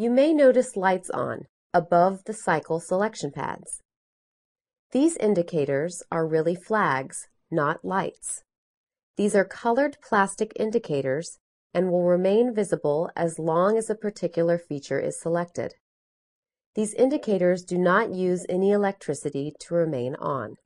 You may notice lights on above the cycle selection pads. These indicators are really flags, not lights. These are colored plastic indicators and will remain visible as long as a particular feature is selected. These indicators do not use any electricity to remain on.